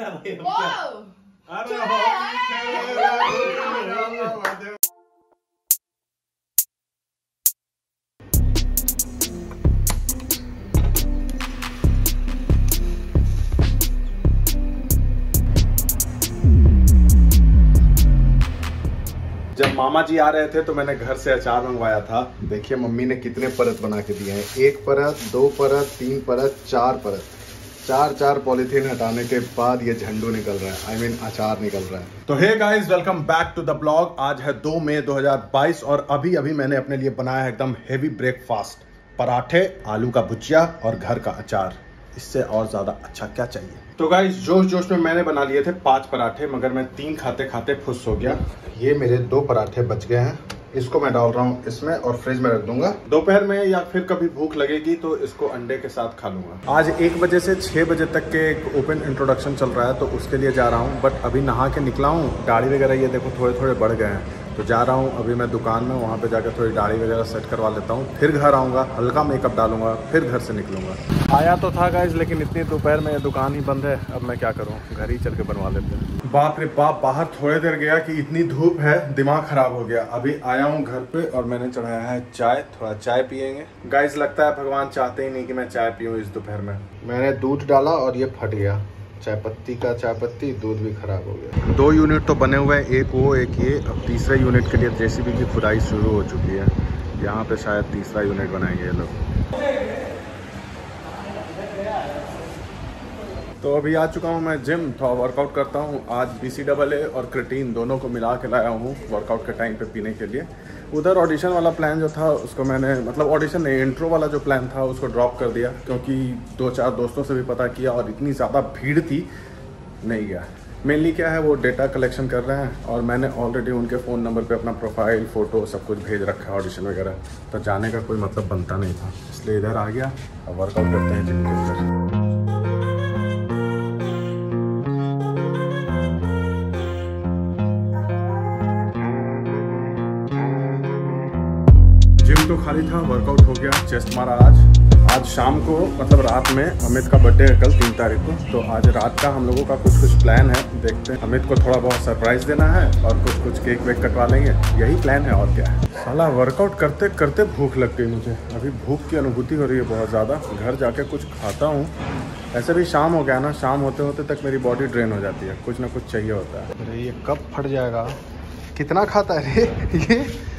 Wow! अरे जब मामा जी आ रहे थे तो मैंने घर से अचार मंगवाया था देखिए, मम्मी ने कितने परत बना के दिए हैं एक परत, दो परत, तीन परत, चार परत चार चार पॉलीथीन हटाने के बाद ये झंडू निकल रहा है। आई I मीन mean, अचार निकल रहा है। तो hey guys welcome back to the blog आज है 2 मई 2022 और अभी अभी मैंने अपने लिए बनाया है एकदम हेवी ब्रेकफास्ट पराठे आलू का भुजिया और घर का अचार। इससे और ज़्यादा अच्छा क्या चाहिए? तो गाइस जोश जोश में मैंने बना लिए थे पाँच पराठे मगर मैं तीन खाते खाते खुश हो गया। ये मेरे दो पराठे बच गए हैं। इसको मैं डाल रहा हूँ इसमें और फ्रिज में रख दूँगा। दोपहर में या फिर कभी भूख लगेगी तो इसको अंडे के साथ खा लूँगा। आज एक बजे से छह बजे तक के एक ओपन इंट्रोडक्शन चल रहा है तो उसके लिए जा रहा हूँ बट अभी नहा के निकला हूँ। गाड़ी वगैरह ये देखो थोड़े थोड़े बढ़ गए हैं। तो जा रहा हूँ अभी मैं दुकान में वहाँ पे जाकर थोड़ी दाढ़ी वगैरह सेट करवा लेता हूँ फिर घर आऊँगा हल्का मेकअप डालूँगा फिर घर से निकलूँगा। आया तो था गाइज़ लेकिन इतनी दोपहर में दुकान ही बंद है अब मैं क्या करूँ? घर ही चल के बनवा लेते हैं। बाप रे बाप बाहर थोड़ी देर गया कि इतनी धूप है दिमाग खराब हो गया। अभी आया हूँ घर पे और मैंने चढ़ाया है चाय थोड़ा चाय पियेंगे। गाइज़ लगता है भगवान चाहते ही नहीं कि मैं चाय पीऊँ इस दोपहर में। मैंने दूध डाला और ये फट गया। चाय पत्ती का चाय पत्ती, दूध भी खराब हो गया। दो यूनिट तो बने हुए हैं, एक वो, एक ये। अब तीसरे यूनिट के लिए जेसीबी की खुदाई शुरू हो चुकी है। यहाँ पे शायद तीसरा यूनिट बनाएँगे लोग। तो अभी आ चुका हूँ मैं जिम, थोड़ा वर्कआउट करता हूँ। आज बी सी डबल ए और क्रिटीन दोनों को मिला के लाया हूँ वर्कआउट के टाइम पे पीने के लिए। उधर ऑडिशन वाला प्लान जो था, उसको मैंने मतलब ऑडिशन नहीं इंट्रो वाला जो प्लान था, उसको ड्रॉप कर दिया, क्योंकि दो चार दोस्तों से भी पता किया और इतनी ज़्यादा भीड़ थी, नहीं गया। मेनली क्या है, वो डेटा कलेक्शन कर रहे हैं और मैंने ऑलरेडी उनके फ़ोन नंबर पे अपना प्रोफ़ाइल फ़ोटो सब कुछ भेज रखा है ऑडिशन वगैरह। तो जाने का कोई मतलब बनता नहीं था, इसलिए इधर आ गया, अब वर्कआउट करते हैं जिम के अंदर। जिम तो खाली था वर्कआउट हो गया चेस्ट मारा आज। आज शाम को मतलब रात में, अमित का बर्थडे है कल, तीन तारीख को। तो आज रात का हम लोगों का कुछ कुछ प्लान है, देखते हैं। अमित को थोड़ा बहुत सरप्राइज़ देना है और कुछ कुछ केक वेक कटवा लेंगे। यही प्लान है और क्या है। साला वर्कआउट करते करते भूख लग गई मुझे। अभी भूख की अनुभूति हो रही है बहुत ज़्यादा। घर जाके कुछ खाता हूँ। ऐसे भी शाम हो गया ना, शाम होते होते तक मेरी बॉडी ड्रेन हो जाती है। कुछ ना कुछ चाहिए होता है। अरे, ये कब फट जाएगा? कितना खाता है ये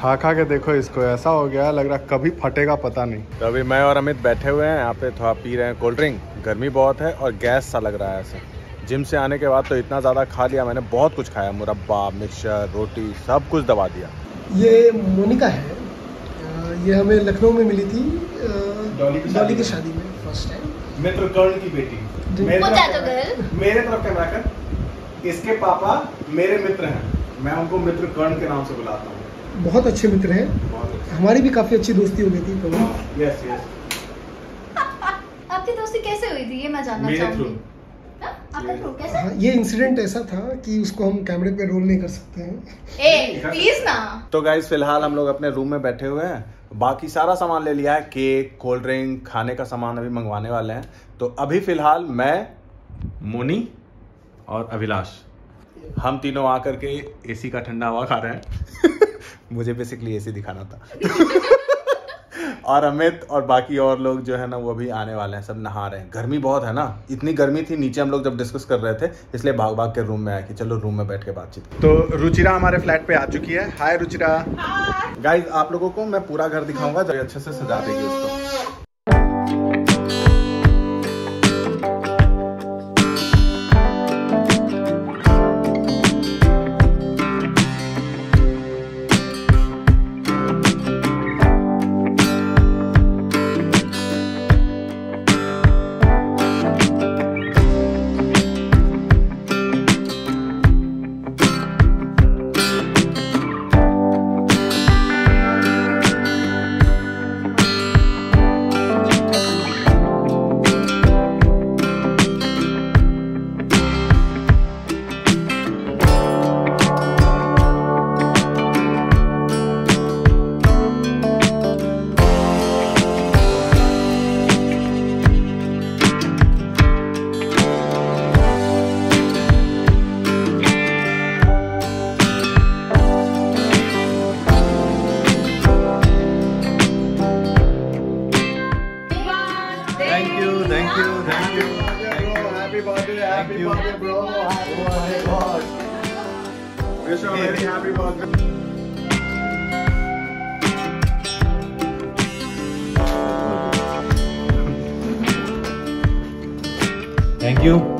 खा खा के देखो इसको ऐसा हो गया लग रहा कभी फटेगा पता नहीं। तो अभी मैं और अमित बैठे हुए हैं यहाँ पे थोड़ा पी रहे हैं कोल्ड ड्रिंक। गर्मी बहुत है और गैस सा लग रहा है ऐसे। जिम से आने के बाद तो इतना ज़्यादा खा लिया मैंने बहुत कुछ खाया मुरब्बा मिक्सचर रोटी सब कुछ दबा दिया। ये मोनिका है। ये हमें लखनऊ में मिली थी डॉली की शादी में। फ़र्स्ट टाइम मित्र कर्ण की बेटी। मेरे तरफ- मेरे तरफ़ कैमरा कर इसके पापा मेरे मित्र हैं। मैं उनको मित्र कर्ण के नाम से बुलाता हूँ। बहुत अच्छे मित्र हैं। हमारी भी काफ़ी अच्छी दोस्ती हो गई थी यस यस आपकी दोस्ती कैसे हुई थी ये मैं जानना चाहूँगी। हाँ? आपका कैसे? हाँ, ये इंसिडेंट ऐसा था कि उसको हम कैमरे पे रोल नहीं कर सकते हैं। ए प्लीज़ ना। तो गाइज़ फ़िलहाल हम लोग अपने रूम में बैठे हुए हैं। बाकी सारा सामान ले लिया है। केक कोल्ड ड्रिंक खाने का सामान अभी मंगवाने वाले हैं। तो अभी फ़िलहाल मैं मुनी और अभिलाष हम तीनों आकर के एसी का ठंडा हवा खा रहे हैं। मुझे बेसिकली ऐसे दिखाना था। और अमित और बाकी और लोग जो है ना वो भी आने वाले हैं सब नहा रहे हैं। गर्मी बहुत है ना। इतनी गर्मी थी नीचे हम लोग जब डिस्कस कर रहे थे इसलिए भाग भाग के रूम में आए कि चलो रूम में बैठ के बातचीत तो रुचिरा हमारे फ्लैट पे आ चुकी है। हाय रुचिरा। गाइज़ आप लोगों को मैं पूरा घर दिखाऊँगा जब अच्छे से सजा देगी उसको। Happy. Thank you.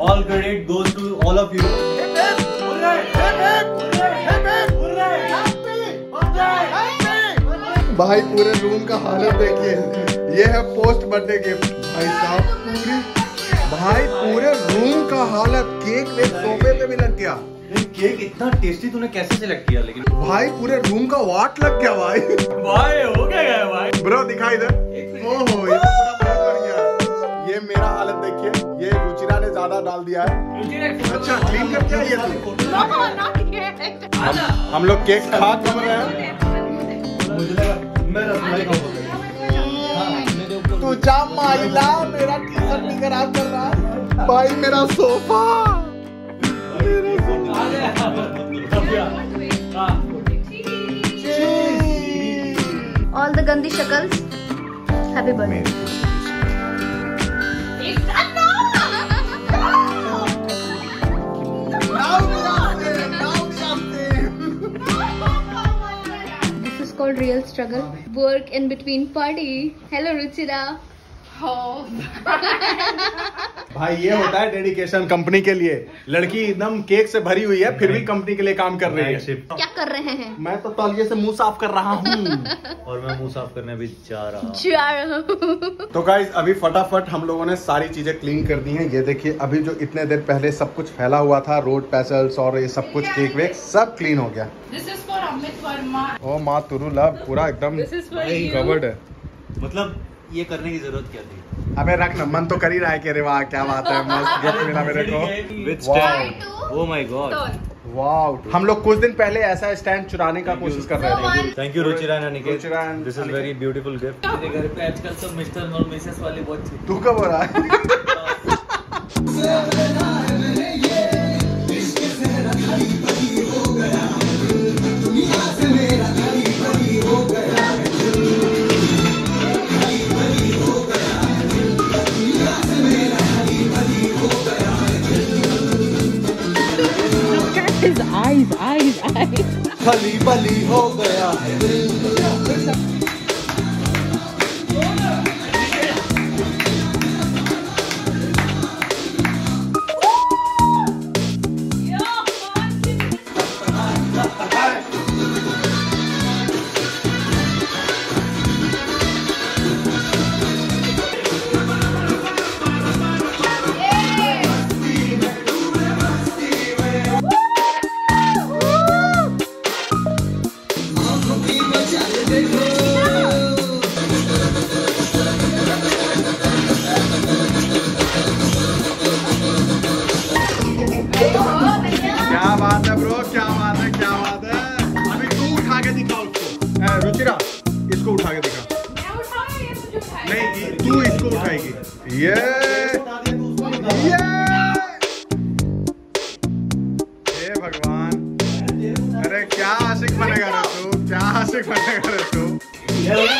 All credit goes to all of you. भाई पूरे रूम का हालत देखिए। ये है पोस्ट बर्थडे गिफ्ट भाई साहब पूरी भाई पूरे रूम का हालत केक वेक सोफे पे भी लग गया। केक इतना टेस्टी तूने कैसे सिलेक्ट किया लेकिन? भाई पूरे रूम का वाट लग गया भाई। भाई हो क्या गया भाई? ब्रो दिखाई दे ओहो डाल दिया है। अच्छा क्लीन कर दिया ये तू? हम, हम लोग केक खा कम रहे हैं। मुझे लगा मैं रसमलाई खाऊँगा तू जा माइला मेरा टी शर्ट भी खराब कर रहा है। भाई मेरा सोफा। ऑल द गंदी शक्ल्स happy birthday Called real struggle. Work in between party. Hello, Ruchira. Oh, भाई ये होता है डेडिकेशन कंपनी के लिए। लड़की एकदम केक से भरी हुई है फिर भी कंपनी के लिए काम कर रही है। क्या कर रहे हैं? मैं तो तौलिए से मुँह साफ़ कर रहा हूँ। और मैं मुँह साफ़ करने भी जा रहा हूँ। जा रहा हूँ। तो गाइज़ अभी फटाफट हम लोगों ने सारी चीज़ें क्लीन कर दी है। ये देखिए अभी जो इतने देर पहले सब कुछ फैला हुआ था रोड पैसल्स और ये सब कुछ केक वेक सब क्लीन हो गया. ओ माँ तुरु लव पूरा एकदम. कवर्ड है। मतलब ये करने की ज़रूरत क्या थी? अबे रखना मन तो कर ही रहा है कि अरे वाह क्या बात है मस्त गिफ्ट मिला मेरे को। With my god. वाह हम लोग कुछ दिन पहले ऐसा स्टैंड चुराने का कोशिश कर रहे थे। Thank you Ruchira and Aniket. This is Aniket. very beautiful मेरे घर पे आजकल तो मिस्टर और मिसेस वाली बहुत तू कब हो रहा है? His eyes, eyes, eyes. खली बली हो गया है क्या आशिक बनेगा रे तू ये